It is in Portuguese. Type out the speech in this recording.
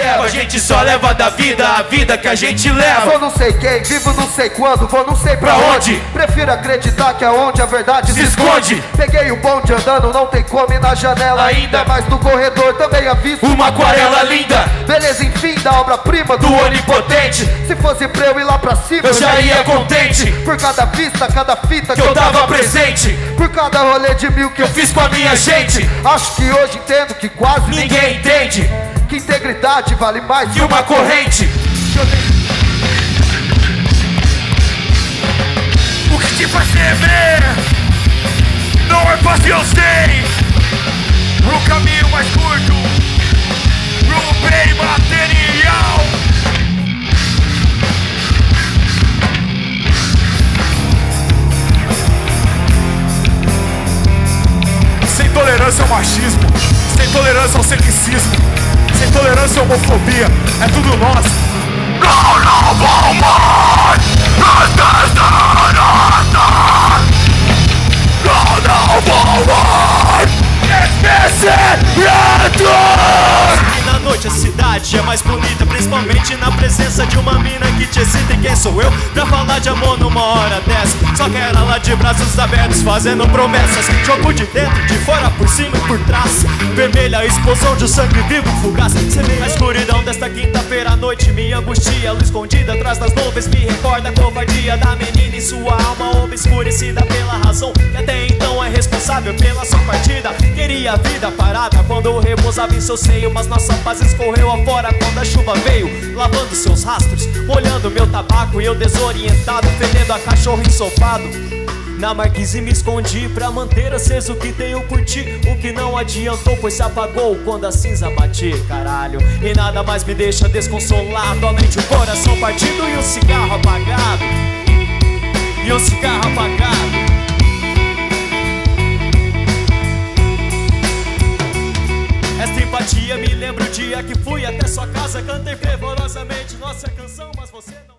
A gente só leva da vida a vida que a gente leva. Sou não sei quem, vivo não sei quando, vou não sei pra, Pra onde. onde? Prefiro acreditar que é onde a verdade se, Se esconde. Peguei o bonde andando, não tem como ir na janela Ainda. Mas no corredor também aviso. Uma aquarela linda. Beleza, enfim, da obra-prima do, do onipotente. Se fosse pra eu ir lá pra cima Eu já ia contente. Por cada vista, cada fita que eu tava presente. Por cada rolê de mil que Eu fiz com a minha gente. Acho que hoje entendo que quase Ninguém entende Que integridade vale mais que uma corrente? O que te faz tremer Não é fácil, eu sei. Pro caminho mais curto Pro bem material. Sem tolerância ao machismo Sem tolerância ao sexismo Sem tolerância à homofobia É tudo nosso. Não, não vou mais Não, não vou mais Esquecimento E na noite a cidade é mais bonita Principalmente na presença de uma mina quem sou eu pra falar de amor numa hora dessa? Só quero ela de braços abertos fazendo promessas. Jogo de dentro, de fora, por cima e por trás. Vermelha explosão de sangue vivo fugaz. Vê a escuridão desta quinta-feira à noite. Me angustia, luz escondida atrás das nuvens. Me recorda a covardia da menina em sua alma Obscurecida pela razão. Que até então é responsável pela sua partida. Queria a vida parada quando repousava em seu seio. Mas nossa paz escorreu afora quando a chuva veio Lavando seus rastros, molhando meu tabaco E eu desorientado, fedendo a cachorro ensopado. Na marquise me escondi pra manter aceso o que tenho por ti. O que não adiantou, pois se apagou quando a cinza bati, caralho. E nada mais me deixa desconsolado. Além de o coração partido e o cigarro apagado. E o cigarro apagado. Esta empatia me lembra o dia que fui até sua casa. Cantei fervorosamente nossa canção, mas você...